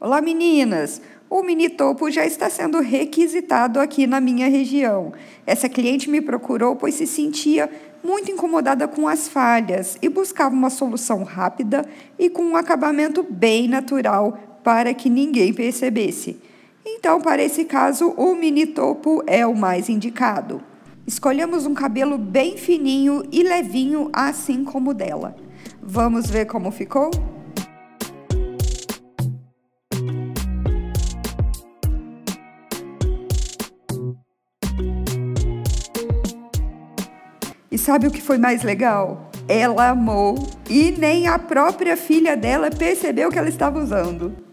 Olá meninas! O mini topo já está sendo requisitado aqui na minha região. Essa cliente me procurou pois se sentia muito incomodada com as falhas e buscava uma solução rápida e com um acabamento bem natural para que ninguém percebesse. Então, para esse caso, o mini topo é o mais indicado. Escolhemos um cabelo bem fininho e levinho, assim como o dela. Vamos ver como ficou? E sabe o que foi mais legal? Ela amou e nem a própria filha dela percebeu que ela estava usando.